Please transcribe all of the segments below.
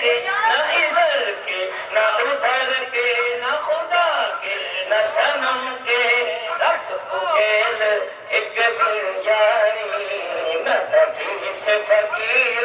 کے نہ ادھر کے، نہ ادھر کے، نہ خدا کے، نہ سنم کے، رب کو ایک دن یاری نہ کبھی فقیر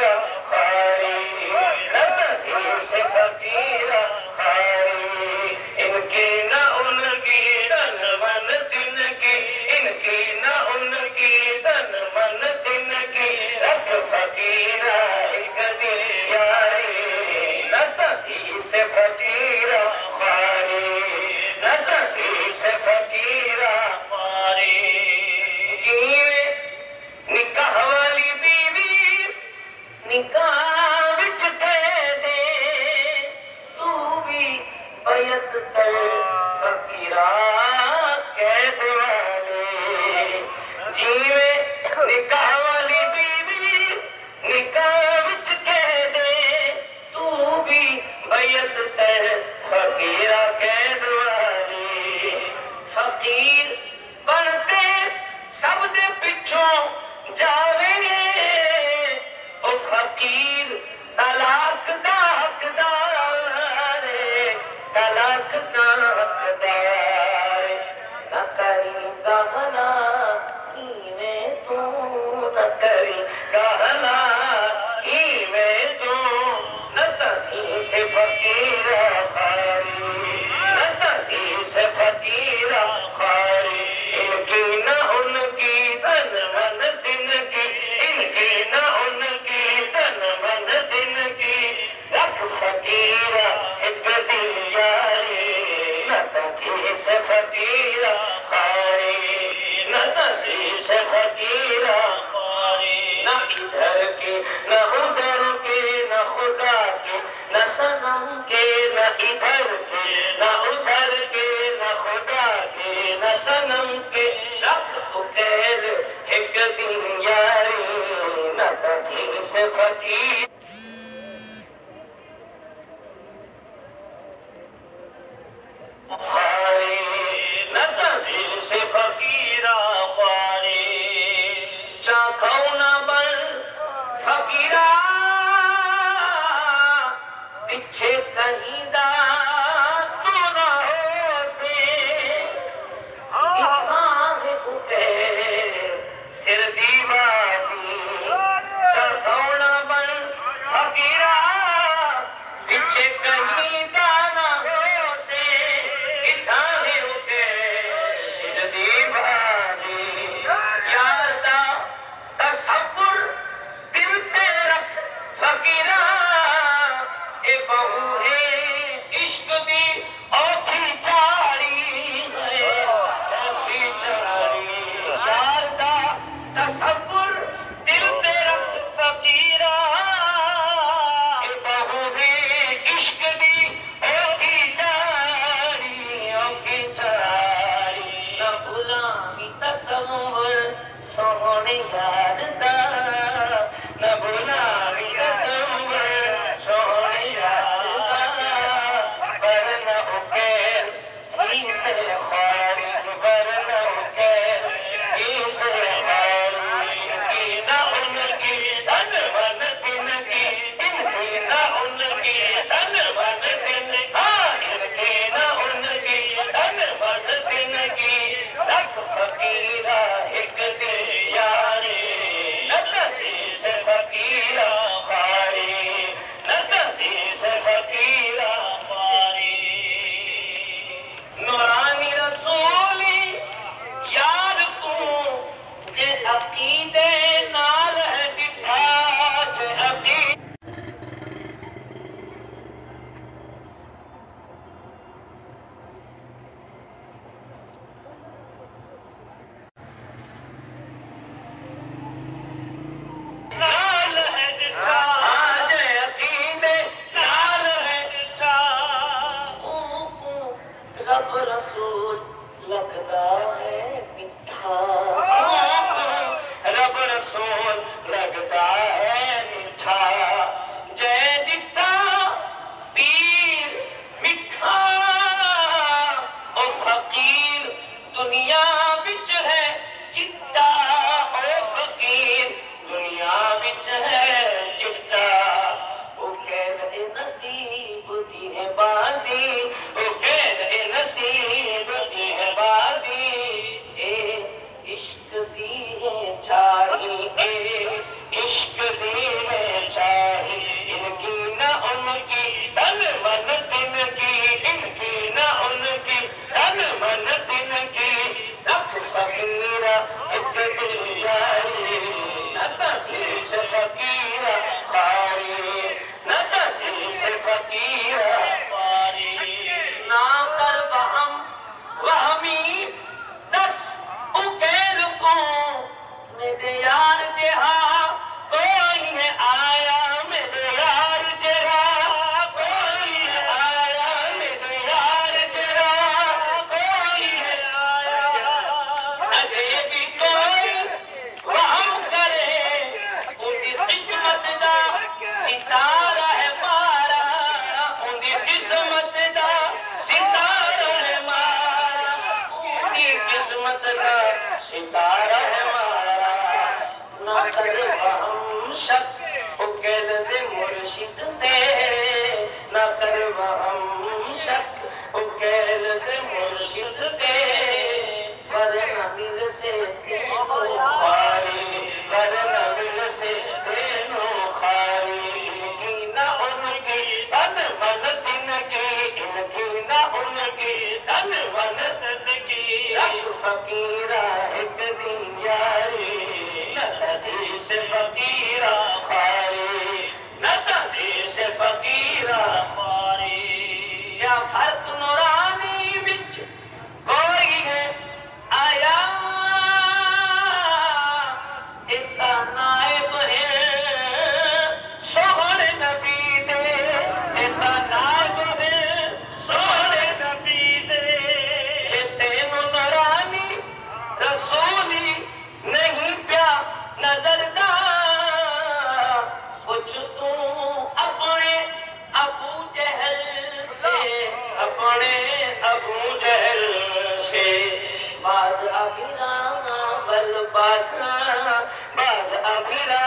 ادھر کے نہ ادھر کے، نہ خدا کے، نہ سنم کے۔ رکھ اکیل ایک دن یاری نہ سے فقیر۔ اني تن هڪ ياري Bas Abhiram, Bas Abhiram.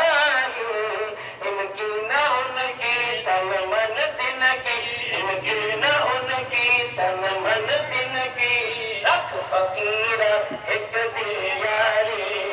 فقيرة هجتي ياري.